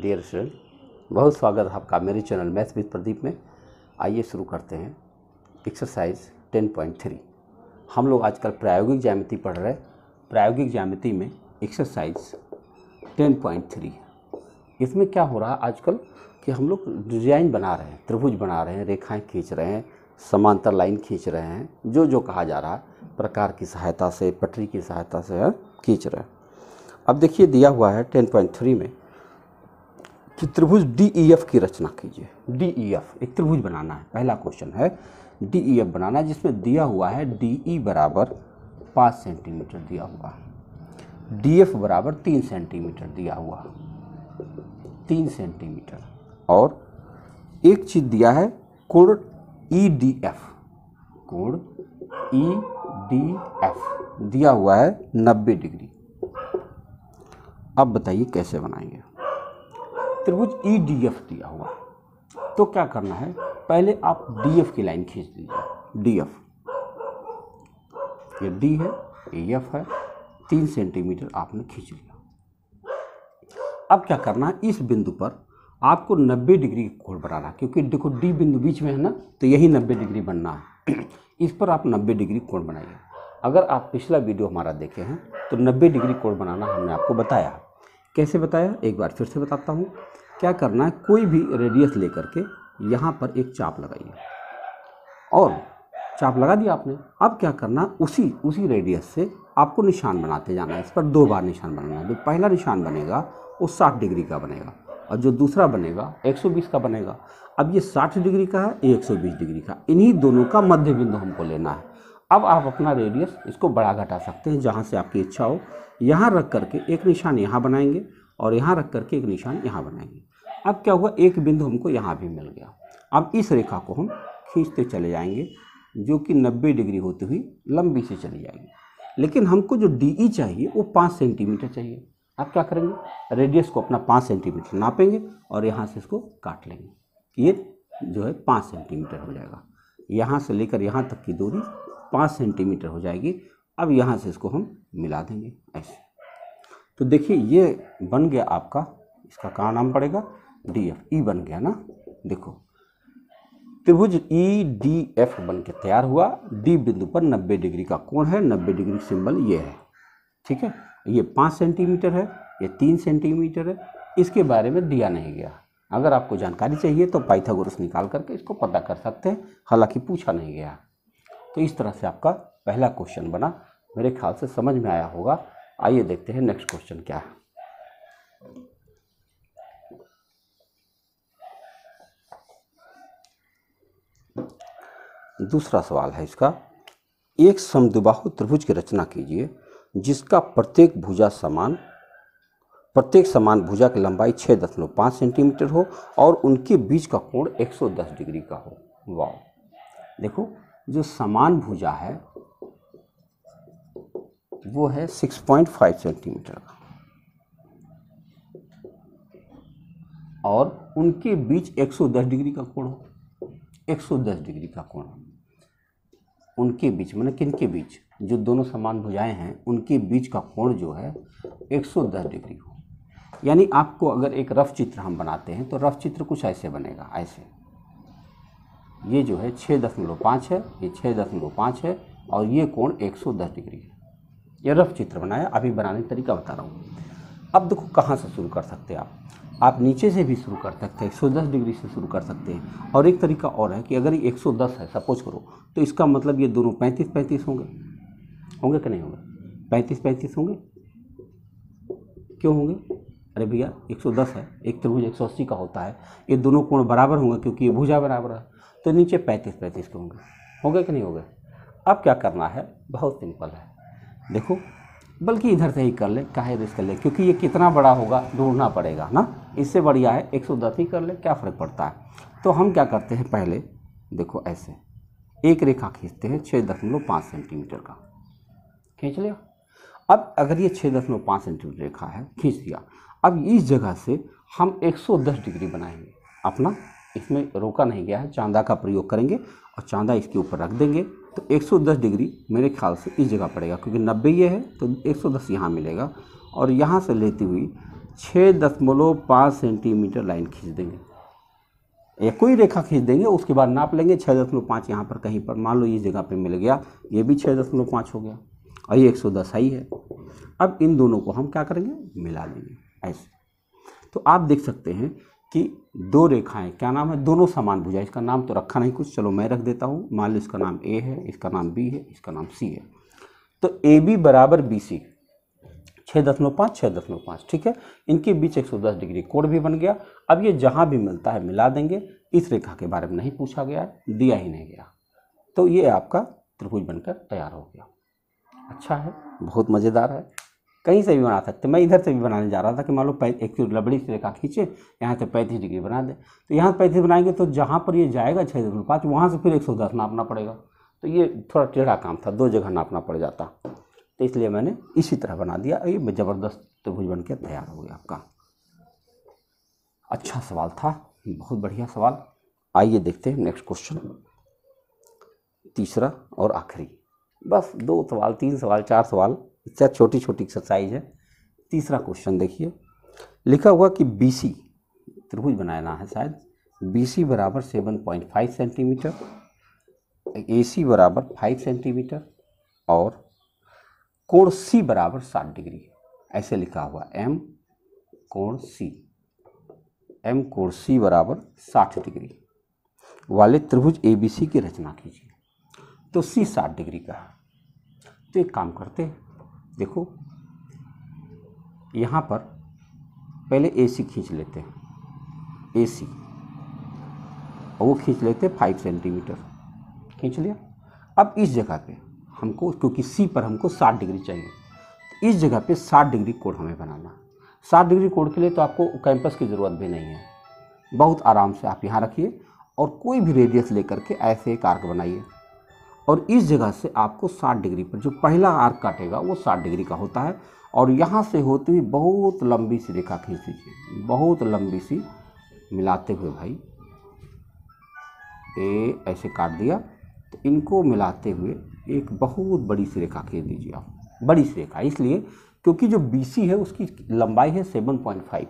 Dear student बहुत स्वागत है आपका मेरे चैनल मैथ्स विद प्रदीप में। आइए शुरू करते हैं। एक्सरसाइज 10.3 हम लोग आजकल प्रायोगिक ज्यामिति पढ़ रहे हैं। प्रायोगिक ज्यामिति में एक्सरसाइज 10.3 इसमें क्या हो रहा है आजकल कि हम लोग डिज़ाइन बना रहे हैं, त्रिभुज बना रहे हैं, रेखाएँ खींच रहे हैं, समांतर लाइन खींच रहे हैं, जो जो कहा जा रहा है, प्रकार की सहायता से, पटरी की सहायता से खींच रहे हैं। अब देखिए दिया हुआ है 10.3 में। कि त्रिभुज डी ई एफ़ की रचना कीजिए। डी ई एफ़ एक त्रिभुज बनाना है। पहला क्वेश्चन है डी ई एफ़ बनाना है, जिसमें दिया हुआ है डी ई बराबर पाँच सेंटीमीटर दिया हुआ। डी एफ़ बराबर तीन सेंटीमीटर दिया हुआ। तीन सेंटीमीटर। और एक चीज़ दिया है, कोण ई डी एफ़ कोण ई डी एफ़ दिया हुआ है नब्बे डिग्री। अब बताइए कैसे बनाएँगे? त्रिभुज ई एफ़ दिया हुआ है। तो क्या करना है? पहले आप डी एफ़ की लाइन खींच दीजिए। डी एफ़ ये डी है एफ़ है। तीन सेंटीमीटर आपने खींच लिया। अब क्या करना है? इस बिंदु पर आपको 90 डिग्री कोण बनाना क्योंकि देखो डी बिंदु बीच में है ना तो यही 90 डिग्री बनना है। इस पर आप 90 डिग्री कोण बनाइए। अगर आप पिछला वीडियो हमारा देखे हैं तो 90 डिग्री कोण बनाना हमने आपको बताया। कैसे बताया? एक बार फिर से बताता हूँ। क्या करना है? कोई भी रेडियस लेकर के यहाँ पर एक चाप लगाइए। और चाप लगा दिया आपने। अब क्या करना उसी उसी रेडियस से आपको निशान बनाते जाना है। इस पर दो बार निशान बनाना है। जो पहला निशान बनेगा, वो साठ डिग्री का बनेगा। और जो दूसरा बनेगा 120 का बनेगा। अब ये 60 डिग्री का है ये 120 डिग्री का। इन्हीं दोनों का मध्य बिंदु हमको लेना है। अब आप अपना रेडियस इसको बड़ा घटा सकते हैं जहाँ से आपकी इच्छा हो। यहाँ रख करके एक निशान यहाँ बनाएँगे और यहाँ रख करके एक निशान यहाँ बनाएँगे। अब क्या हुआ? एक बिंदु हमको यहाँ भी मिल गया। अब इस रेखा को हम खींचते चले जाएँगे, जो कि 90 डिग्री होती हुई लंबी से चली जाएगी। लेकिन हमको जो DE चाहिए, वो पाँच सेंटीमीटर चाहिए। आप क्या करेंगे? रेडियस को अपना पाँच सेंटीमीटर नापेंगे और यहाँ से इसको काट लेंगे। ये जो है पाँच सेंटीमीटर हो जाएगा। यहाँ से लेकर यहाँ तक की दूरी पाँच सेंटीमीटर हो जाएगी। अब यहाँ से इसको हम मिला देंगे ऐसे। तो देखिए, ये बन गया आपका, इसका कहाँ नाम पड़ेगा? डी एफ़ ई बन गया ना? देखो, त्रिभुज ई डी एफ़ बन के तैयार हुआ। डी बिंदु पर 90 डिग्री का कोण है 90 डिग्री सिंबल ये है। ठीक है? ये पाँच सेंटीमीटर है, ये तीन सेंटीमीटर है, इसके बारे में दिया नहीं गया। अगर आपको जानकारी चाहिए तो पाइथागोरस निकाल करके इसको पता कर सकते हैं। हालाँकि पूछा नहीं गया। तो इस तरह से आपका पहला क्वेश्चन बना। मेरे ख्याल से समझ में आया होगा। आइए देखते हैं नेक्स्ट क्वेश्चन क्या है। दूसरा सवाल है इसका। एक समद्विबाहु त्रिभुज की रचना कीजिए, जिसका प्रत्येक भुजा समान, प्रत्येक समान भुजा की लंबाई छः दशमलव पाँच सेंटीमीटर हो और उनके बीच का कोण 110 डिग्री का हो। वाह देखो जो समान भुजा है, वो है 6.5 सेंटीमीटर का। और उनके बीच 110 डिग्री का कोण हो। 110 डिग्री का कोण उनके बीच, मैंने किन के बीच? जो दोनों समान भुजाएँ हैं, उनके बीच का कोण जो है 110 डिग्री हो। यानी आपको अगर एक रफ चित्र हम बनाते हैं तो रफ चित्र कुछ ऐसे बनेगा, ऐसे। ये जो है छः दशमलव पाँच है, ये छः दशमलव पाँच है और ये कोण 110 डिग्री है। ये रफ चित्र बनाया, अभी बनाने का तरीका बता रहा हूँ। अब देखो कहाँ से शुरू कर सकते हैं आप। आप नीचे से भी शुरू कर सकते हैं 110 डिग्री से शुरू कर सकते हैं। और एक तरीका और है कि अगर ये 110 है, सपोज़ करो तो इसका मतलब ये दोनों 35 35 होंगे। होंगे कि नहीं होंगे? 35 35 होंगे? क्यों होंगे? अरे भैया 110 है, एक त्रिभुज 180 का होता है। ये दोनों कोण बराबर होंगे क्योंकि ये भुजा बराबर है। तो नीचे 35 35 के होंगे। होंगे कि नहीं होंगे अब क्या करना है? बहुत सिंपल है। देखो, बल्कि इधर से ही कर ले, काहे रिस्क कर ले, क्योंकि ये कितना बड़ा होगा, ढूंढना पड़ेगा, ना? इससे बढ़िया है 110 ही कर ले, क्या फ़र्क पड़ता है? तो हम क्या करते हैं पहले? देखो ऐसे, एक रेखा खींचते हैं छः दशमलव पाँच सेंटीमीटर का। खींच लिया? अब अगर ये छः दशमलव पाँच सेंटीमीटर रेखा है, खींच लिया अब इस जगह से हम 110 डिग्री बनाएँगे, अपना इसमें रोका नहीं गया है, चांदा का प्रयोग करेंगे और चांदा इसके ऊपर रख देंगे। तो 110 डिग्री मेरे ख्याल से इस जगह पड़ेगा, क्योंकि 90 ये है तो 110 यहाँ मिलेगा और यहाँ से लेती हुई छः दशमलव पाँच सेंटीमीटर लाइन खींच देंगे। या कोई रेखा खींच देंगे, उसके बाद नाप लेंगे छः दशमलव पाँच यहाँ पर कहीं पर, मान लो इस जगह पे मिल गया, ये भी छः दशमलव पाँच हो गया और ये एक सौ दस ही है। अब इन दोनों को हम क्या करेंगे? मिला लेंगे ऐसे। तो आप देख सकते हैं कि दो रेखाएँ, क्या नाम है? दोनों समान भुजा इसका नाम तो रखा नहीं कुछ। चलो मैं रख देता हूँ। मान लो इसका नाम ए है, इसका नाम बी है, इसका नाम सी है। तो ए बी बराबर बी सी छः दशमलव पाँच छः दशमलव पाँच, ठीक है? इनके बीच एक सौ दस डिग्री कोण भी बन गया। अब ये जहाँ भी मिलता है, मिला देंगे। इस रेखा के बारे में नहीं पूछा गया है, दिया ही नहीं गया। तो ये आपका त्रिभुज बनकर तैयार हो गया। अच्छा है, बहुत मज़ेदार है। कहीं से भी बना सकते। मैं इधर से भी बनाने जा रहा था कि मान लो एक लबड़ी से रेखा, खींचे, यहाँ से पैंतीस डिग्री बना दे। तो यहाँ से पैंतीस बनाएँगे तो जहाँ पर ये जाएगा, छः दशमलव पाँच, वहाँ से फिर एक सौ दस नापना पड़ेगा। तो ये थोड़ा टेढ़ा काम था, दो जगह नापना पड़ जाता। तो इसलिए मैंने इसी तरह बना दिया। ये ज़बरदस्त त्रिभुज बन के तैयार हो गया आपका। अच्छा सवाल था, बहुत बढ़िया सवाल। आइए देखते हैं नेक्स्ट क्वेश्चन। तीसरा और आखिरी। बस दो सवाल, तीन सवाल, चार सवाल। इससे छोटी छोटी एक्सरसाइज है। तीसरा क्वेश्चन देखिए। लिखा हुआ कि बी सी त्रिभुज बनाना है शायद। बी सी बराबर seven point five centimetre A C बराबर फाइव सेंटीमीटर और कोण सी बराबर साठ डिग्री। ऐसे लिखा हुआ एम कोण सी एम कोण सी बराबर साठ डिग्री। वाले त्रिभुज ए बी सी की रचना कीजिए। तो सी साठ डिग्री का है। तो एक काम करते हैं। देखो, यहाँ पर पहले ए सी खींच लेते हैं। ए सी और वो खींच लेते हैं फाइव सेंटीमीटर खींच लिया। अब इस जगह पे हमको, क्योंकि सी पर हमको साठ डिग्री चाहिए तो इस जगह पे साठ डिग्री कोड हमें बनाना। साठ डिग्री कोड के लिए तो आपको कैंपस की ज़रूरत भी नहीं है। बहुत आराम से आप यहाँ रखिए और कोई भी रेडियस लेकर के ऐसे एक आर्क बनाइए। और इस जगह से आपको 60 डिग्री पर, जो पहला आर्क काटेगा, वो 60 डिग्री का होता है। और यहाँ से होती हुई बहुत लंबी सी रेखा खींच दीजिए। बहुत लंबी सी मिलाते हुए भाई। ए, ऐसे काट दिया। तो इनको मिलाते हुए एक बहुत बड़ी सी रेखा खींच दीजिए आप। बड़ी सी रेखा, इसलिए क्योंकि जो बीसी है, उसकी लंबाई है 7.5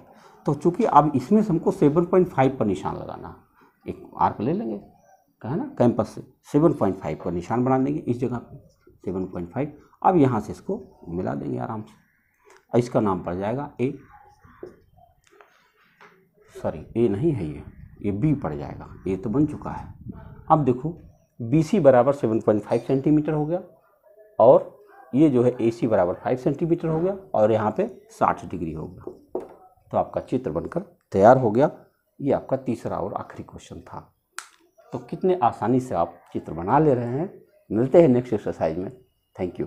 तो चूँकि अब इसमें से हमको 7.5 पर निशान लगाना एक आर्क ले लेंगे। कहा ना कैंपस से। 7.5 पर निशान बना देंगे इस जगह पे। 7.5 अब यहाँ से इसको मिला देंगे आराम से। और इसका नाम पड़ जाएगा ए सॉरी ए नहीं है ये। ये बी पड़ जाएगा। ए तो बन चुका है। अब देखो बी सी बराबर 7.5 सेंटीमीटर हो गया। और ये जो है ए सी बराबर फाइव सेंटीमीटर हो गया। और यहाँ पे 60 डिग्री हो गया। तो आपका चित्र बनकर तैयार हो गया। ये आपका तीसरा और आखिरी क्वेश्चन था। तो कितने आसानी से आप चित्र बना ले रहे हैं। मिलते हैं नेक्स्ट एक्सरसाइज में। Thank you